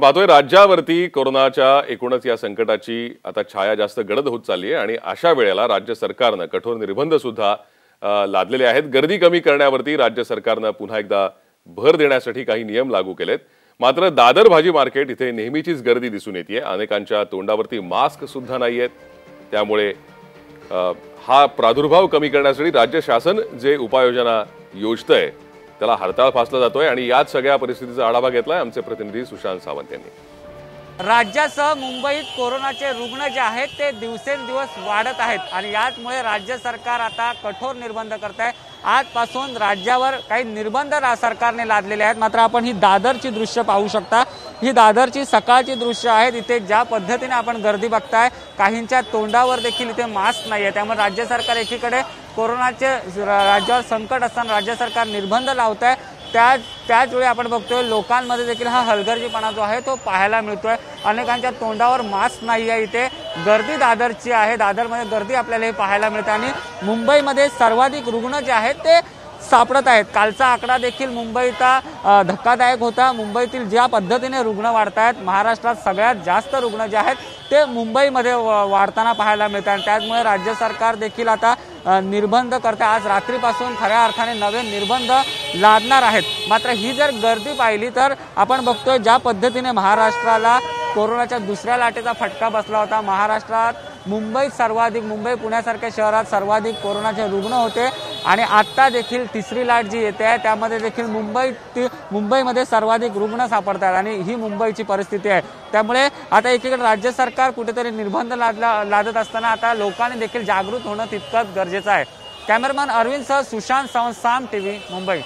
पाहतोय राज्यावरती कोरोनाच्या एकूणच या संकटाची आता छाया जास्त गडद होत चालली आहे आणि अशा वेळेला राज्य सरकारनं कठोर निर्बंध सुद्धा लादलेले आहेत. गर्दी कमी करण्यावरती राज्य सरकारनं पुन्हा एकदा भर देण्यासाठी काही नियम लागू केलेत. मात्र दादर भाजी मार्केट इथे नेहमीचीच गर्दी दिसून येते अनेकांच्या तोंडावरती मास्क सुद्धा नाही आहेत त्यामुळे हा प्रादुर्भाव कमी करण्यासाठी राज्य शासन जे उपाययोजना योजतंय त्याला हरताळ फासला जातोय आणि याच सगळ्या परिस्थितीचा आढावा घेतलाय आमचे प्रतिनिधी सुशांत सावंत यांनी. राज्यासह मुंबईत कोरोनाचे रुग्ण जे आहेत ते दिवसेंदिवस वाढत आहेत आणि याचमुळे राज्य सरकार आता कठोर निर्बंध करत आहे आजपासून राज्यावर काही निर्बंध रा- सरकारने लादलेले आहेत. मात्र आपण ही दादरची दृश्य पाहू शकता. ही दादरची सकाळची दृश्य आहेत इथे ज्या पद्धतीने आपण गर्दी बघताय काहींच्या तोंडावर देखील इथे मास्क नाही आहे त्यामुळे राज्य सरकार एकीकडे कोरोनाचे राज्यावर संकट असताना राज्य सरकार निर्बंध लावत आहे त्या त्याच वेळी आपण बघतोय लोकांमध्ये देखील हा हलगर्जीपणा जो आहे तो पाहायला मिळतोय. अनेकांच्या तोंडावर मास्क नाही आहे इथे. गर्दी दादरची आहे. दादरमध्ये गर्दी आपल्याला हे पाहायला मिळते. आणि मुंबईमध्ये सर्वाधिक रुग्ण जे आहेत ते सापडत आहेत. कालचा आकडा देखील मुंबईचा धक्कादायक होता. मुंबईतील ज्या पद्धतीने रुग्ण वाढत आहेत महाराष्ट्रात सगळ्यात जास्त रुग्ण जे आहेत ते मुंबईमध्ये व- वाढताना पाहायला मिळत आणि त्याचमुळे राज्य सरकार देखील आता निर्बंध करते. आज रात्रीपासून खऱ्या अर्थाने नवे निर्बंध लादणार आहेत. मात्र ही जर गर्दी पाहिली तर आपण बघतोय ज्या पद्धतीने महाराष्ट्राला कोरोनाच्या दुसऱ्या लाटेचा फटका बसला होता. महाराष्ट्रात मुंबईत सर्वाधिक मुंबई पुण्यासारख्या शहरात सर्वाधिक कोरोनाचे रुग्ण होते. आणि आत्ता देखील तिसरी लाट जी येते आहे त्यामध्ये देखील मुंबईत मुंबईमध्ये सर्वाधिक रुग्ण सापडतात आणि ही मुंबईची परिस्थिती आहे. त्यामुळे आता एकीकडे राज्य सरकार कुठेतरी निर्बंध लादला लादत असताना आता लोकांनी देखील जागृत होणं तितकंच गरजेचं आहे. कॅमेरामॅन अरविंद सह सुशांत सावंत साम टीव्ही मुंबई.